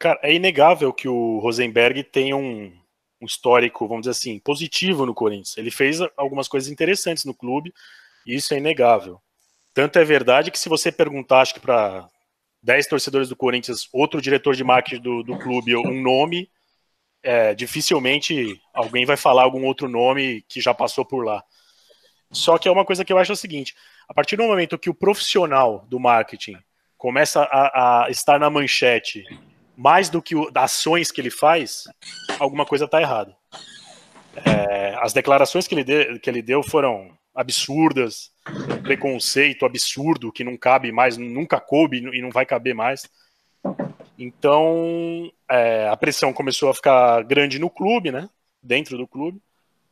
Cara, é inegável que o Rosenberg tenha um, um histórico, vamos dizer assim, positivo no Corinthians. Ele fez algumas coisas interessantes no clube, e isso é inegável. Tanto é verdade que se você perguntar, acho que para 10 torcedores do Corinthians, outro diretor de marketing do, do clube, um nome, é, dificilmente alguém vai falar algum outro nome que já passou por lá. Só que é uma coisa que eu acho o seguinte: a partir do momento que o profissional do marketing começa a, a estar na manchete mais do que o, ações que ele faz, alguma coisa está errada. É, as declarações que ele, de, que ele deu foram absurdas, preconceito absurdo que não cabe mais, nunca coube e não vai caber mais. Então é, a pressão começou a ficar grande no clube, né? Dentro do clube.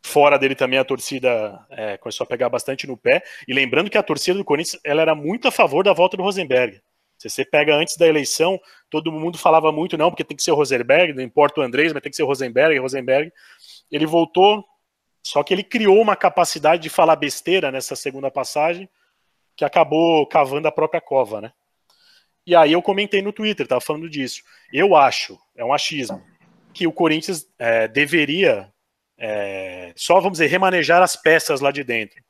Fora dele também a torcida é, começou a pegar bastante no pé. E lembrando que a torcida do Corinthians ela era muito a favor da volta do Rosenberg. Se você pega antes da eleição, todo mundo falava muito, não, porque tem que ser o Rosenberg, não importa o Andrés, mas tem que ser o Rosenberg, Rosenberg. Ele voltou, só que ele criou uma capacidade de falar besteira nessa segunda passagem, que acabou cavando a própria cova, né? E aí eu comentei no Twitter, tava falando disso. Eu acho, é um achismo, que o Corinthians é, deveria é, só, vamos dizer, remanejar as peças lá de dentro.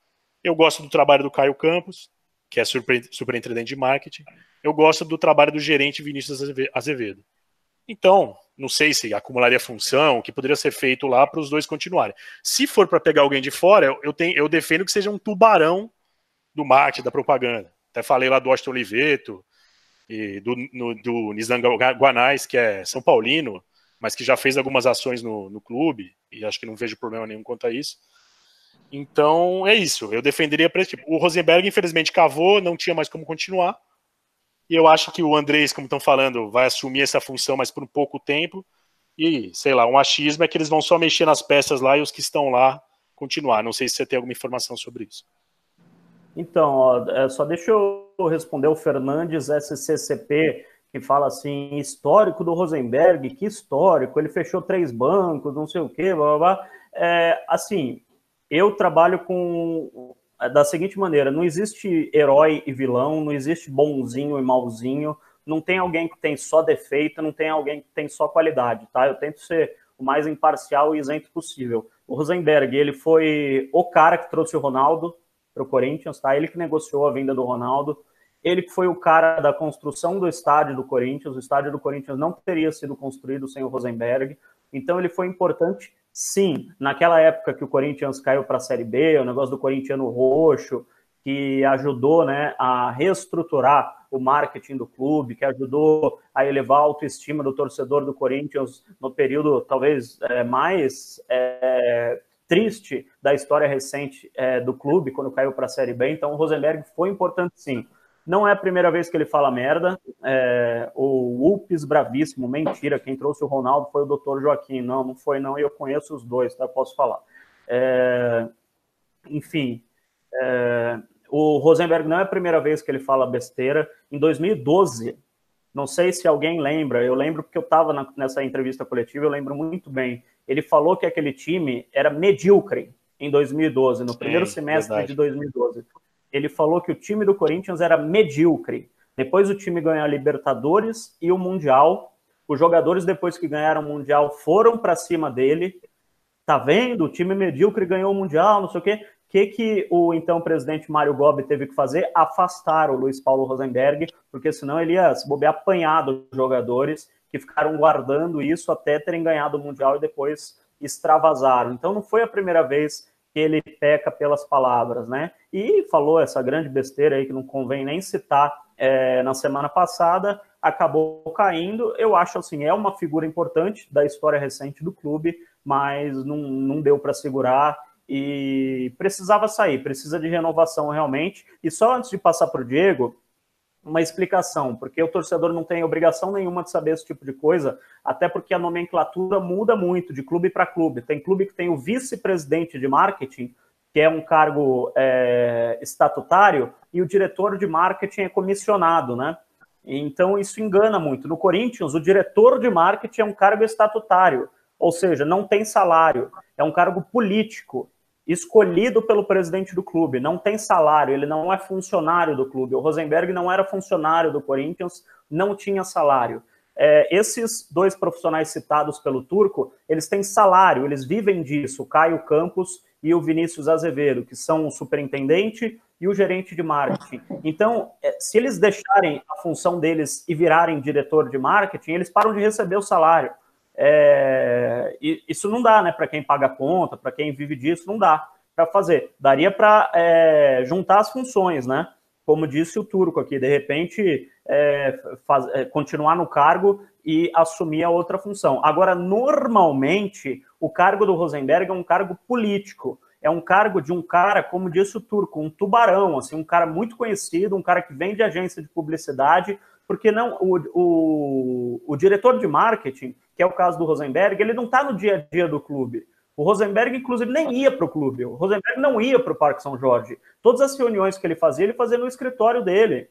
Eu gosto do trabalho do Caio Campos, que é super, superintendente de marketing eu gosto do trabalho do gerente Vinícius Azevedo. Então, não sei se acumularia função, o que poderia ser feito lá para os dois continuarem. Se for para pegar alguém de fora, eu, tenho, eu defendo que seja um tubarão do marketing, da propaganda. Até falei lá do Austin Oliveto e do, no, do Nizam Guanais, que é São Paulino, mas que já fez algumas ações no, no clube, e acho que não vejo problema nenhum quanto a isso. Então, é isso. Eu defenderia para esse tipo. O Rosenberg, infelizmente, cavou, não tinha mais como continuar. E eu acho que o Andrés, como estão falando, vai assumir essa função, mas por um pouco tempo. E, sei lá, um achismo é que eles vão só mexer nas peças lá e os que estão lá continuar. Não sei se você tem alguma informação sobre isso. Então, ó, é, só deixa eu responder o Fernandes SCCP, que fala assim, histórico do Rosenberg, que histórico, ele fechou três bancos, não sei o quê, blá, blá, blá. É, assim, eu trabalho com da seguinte maneira: não existe herói e vilão, não existe bonzinho e malzinho, não tem alguém que tem só defeito, não tem alguém que tem só qualidade, tá? Eu tento ser o mais imparcial e isento possível. O Rosenberg, ele foi o cara que trouxe o Ronaldo para o Corinthians, tá? Ele que negociou a venda do Ronaldo. Ele que foi o cara da construção do estádio do Corinthians. O estádio do Corinthians não teria sido construído sem o Rosenberg. Então ele foi importante Sim, naquela época que o Corinthians caiu para a Série B, o negócio do corintiano roxo, que ajudou né, a reestruturar o marketing do clube, que ajudou a elevar a autoestima do torcedor do Corinthians no período talvez é, mais é, triste da história recente é, do clube, quando caiu para a Série B. Então, o Rosenberg foi importante sim. Não é a primeira vez que ele fala merda. É, o Ups bravíssimo, mentira. Quem trouxe o Ronaldo foi o Dr. Joaquim. Não, não foi não. E eu conheço os dois, tá? Posso falar. É, enfim, é, o Rosenberg não é a primeira vez que ele fala besteira. Em 2012, não sei se alguém lembra, eu lembro porque eu estava nessa entrevista coletiva, eu lembro muito bem. Ele falou que aquele time era medíocre em 2012, no Sim, primeiro semestre verdade. de 2012 ele falou que o time do Corinthians era medíocre. Depois o time ganhou a Libertadores e o Mundial. Os jogadores, depois que ganharam o Mundial, foram para cima dele. Tá vendo? O time medíocre ganhou o Mundial, não sei o quê. O que, que o então presidente Mário Gobi teve que fazer? Afastar o Luiz Paulo Rosenberg, porque senão ele ia se bobear apanhado dos jogadores que ficaram guardando isso até terem ganhado o Mundial e depois extravasaram. Então não foi a primeira vez que ele peca pelas palavras, né? E falou essa grande besteira aí que não convém nem citar é, na semana passada, acabou caindo. Eu acho assim, é uma figura importante da história recente do clube, mas não, não deu para segurar e precisava sair, precisa de renovação realmente. E só antes de passar para o Diego, uma explicação, porque o torcedor não tem obrigação nenhuma de saber esse tipo de coisa, até porque a nomenclatura muda muito de clube para clube. Tem clube que tem o vice-presidente de marketing, que é um cargo é, estatutário, e o diretor de marketing é comissionado, né? Então isso engana muito. No Corinthians, o diretor de marketing é um cargo estatutário, ou seja, não tem salário, é um cargo político escolhido pelo presidente do clube, não tem salário, ele não é funcionário do clube. O Rosenberg não era funcionário do Corinthians, não tinha salário. é, esses dois profissionais citados pelo Turco, eles têm salário, eles vivem disso, o Caio Campos e o Vinícius Azevedo, que são o superintendente e o gerente de marketing. Então, é, se eles deixarem a função deles e virarem diretor de marketing, eles param de receber o salário. É, isso não dá, né? Para quem paga conta, para quem vive disso, não dá para fazer. Daria para é, juntar as funções, né? Como disse o Turco aqui, de repente é, faz, é, continuar no cargo e assumir a outra função. Agora, normalmente, o cargo do Rosenberg é um cargo político. É um cargo de um cara, como disse o Turco, um tubarão, assim, um cara muito conhecido, um cara que vem de agência de publicidade, porque não o, o, o diretor de marketing, que é o caso do Rosenberg, ele não está no dia a dia do clube. O Rosenberg, inclusive, nem ia para o clube. O Rosenberg não ia para o Parque São Jorge. Todas as reuniões que ele fazia, ele fazia no escritório dele.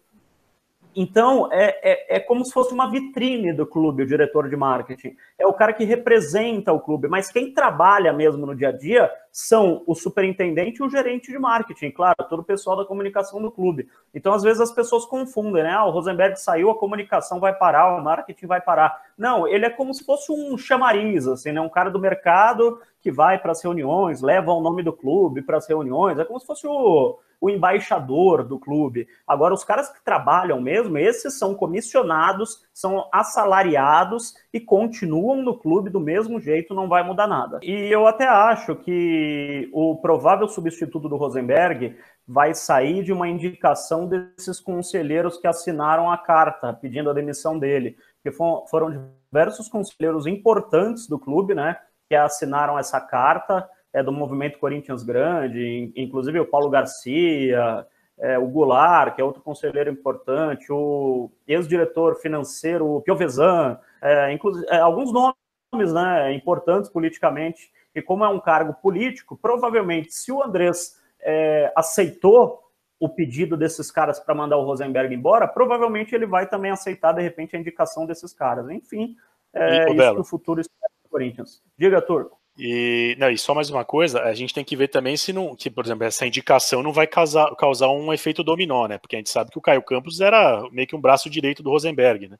Então, é, é, é, como se fosse uma vitrine do clube, o diretor de marketing. É o cara que representa o clube, mas quem trabalha mesmo no dia a dia são o superintendente e o gerente de marketing, claro, todo o pessoal da comunicação do clube. Então, às vezes, as pessoas confundem, né? Ah, o Rosenberg saiu, a comunicação vai parar, o marketing vai parar. Não, ele é como se fosse um chamariz, assim, né? Um cara do mercado que vai para as reuniões, leva o nome do clube para as reuniões, é como se fosse o o embaixador do clube. Agora, os caras que trabalham mesmo, esses são comissionados, são assalariados e continuam no clube do mesmo jeito, não vai mudar nada. E eu até acho que o provável substituto do Rosenberg vai sair de uma indicação desses conselheiros que assinaram a carta pedindo a demissão dele, porque foram diversos conselheiros importantes do clube, né, que assinaram essa carta é, do movimento Corinthians Grande, inclusive o Paulo Garcia, é, o Goulart, que é outro conselheiro importante, o ex-diretor financeiro, Piovesan, é, inclusive, é, alguns nomes né, importantes politicamente, e como é um cargo político, provavelmente, se o Andrés é, aceitou o pedido desses caras para mandar o Rosenberg embora, provavelmente ele vai também aceitar, de repente, a indicação desses caras. Enfim, é isso que o futuro espera do Corinthians. Diga, Turco. E, não, e só mais uma coisa, a gente tem que ver também se não, que, por exemplo, essa indicação não vai causar, causar um efeito dominó, né? Porque a gente sabe que o Caio Campos era meio que um braço direito do Rosenberg, né?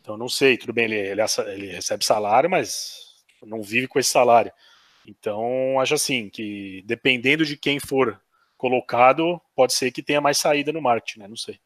Então não sei, tudo bem, ele, ele, ele recebe salário, mas não vive com esse salário. Então acho assim que dependendo de quem for colocado, pode ser que tenha mais saída no marketing, né? Não sei.